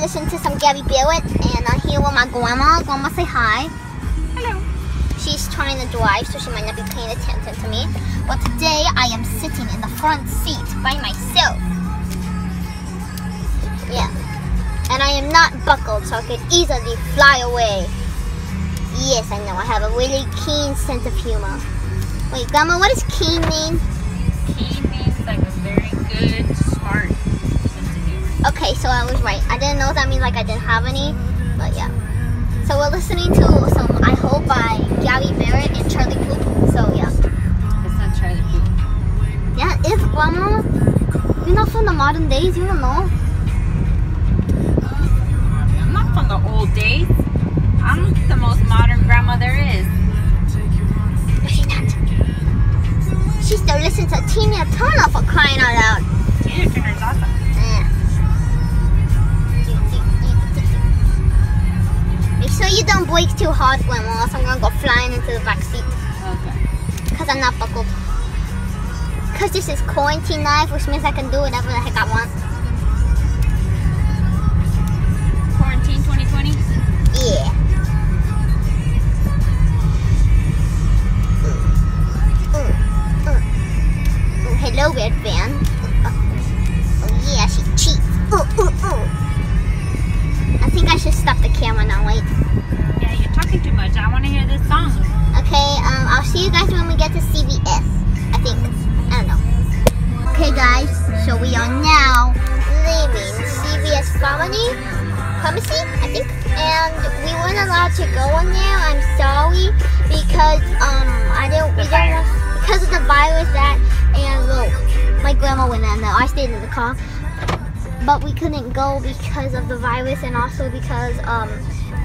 Listening listen to some Gabby Barrett and I'm here with my grandma. Grandma, say hi. Hello. She's trying to drive, so she might not be paying attention to me. But today I am sitting in the front seat by myself. Yeah. And I am not buckled, so I could easily fly away. Yes, I know. I have a really keen sense of humor. Wait, Grandma, what does keen mean? Didn't know that means like I didn't have any, but yeah. So we're listening to some I Hope by Gabby Barrett and Charlie Puth. So yeah. It's not Charlie Puth. Yeah, it's Grandma. You're not from the modern days, you don't know. I'm not from the old days. I'm the most modern you don't brake too hard, Grandma, else I'm gonna go flying into the back seat. Okay. Because I'm not buckled. Because this is quarantine life, which means I can do whatever the heck I want. Quarantine 2020. Yeah. Hello, red van. Oh, yeah, she cheats. I think I should stop the camera Pharmacy, Pharmacy, I think. And we weren't allowed to go in there. I'm sorry because um I didn't. We didn't want- because of the virus that and well, my grandma went in there. I stayed in the car, but we couldn't go because of the virus and also because um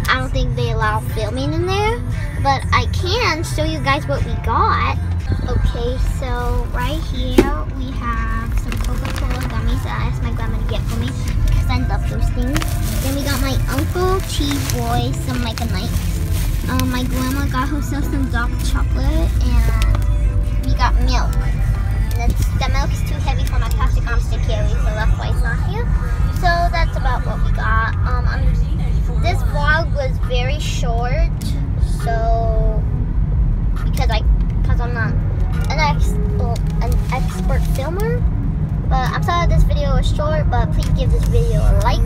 I don't think they allow filming in there. But I can show you guys what we got. Okay, so right here we have some Coca-Cola gummies that I asked my grandma to get for me because I love those Cheese Boy, some like a night. Um, my grandma got herself some dark chocolate and we got milk. And the, milk is too heavy for my plastic arms to carry, so that's why it's not here. So that's about what we got. Um, I'm, this vlog was very short, so because I, because I'm not an expert, an expert filmer. But I'm sorry this video was short, but please give this video a like